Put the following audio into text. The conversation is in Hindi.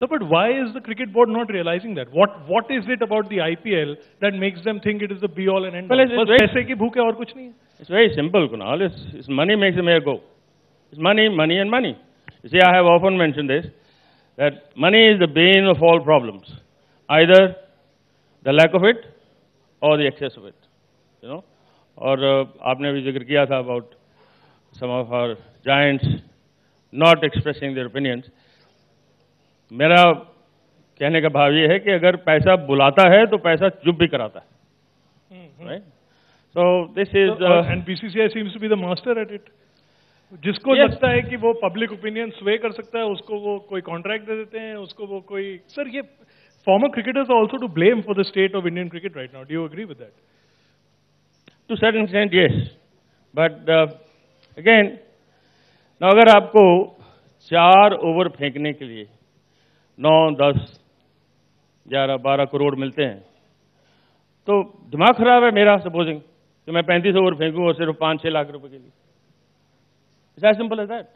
No, but why is the cricket board not realizing that? What What is it about the IPL that makes them think it is the be all and end Well, all? it's- it's बस very- पैसे की भूख है और कुछ नहीं है It's very simple, Kunal. It's, it's money makes the mayor go. It's money, money, and money. You see, I have often mentioned this that money is the bane of all problems, either the lack of it or the excess of it. You know, और uh, आपने अभी जिक्र किया था about some of our giants not expressing their opinions. मेरा कहने का भाव ये है कि अगर पैसा बुलाता है तो पैसा चुप भी कराता है। this is uh, and BCCI seems to be the master at it जिसको Yes. लगता है कि वो पब्लिक ओपिनियन स्वे कर सकता है उसको वो कोई कॉन्ट्रैक्ट दे देते हैं उसको वो कोई सर ये former cricketers also to blame for the state of Indian cricket right now do you agree with that to certain extent, yes but again अगर आपको चार ओवर फेंकने के लिए नौ, दस, ग्यारह, बारह करोड़ मिलते हैं। तो दिमाग खराब है मेरा सपोजिंग कि मैं पैंतीस ओवर फेंकूँ और सिर्फ़ पाँच, छह लाख रुपए के लिए। It's as simple as that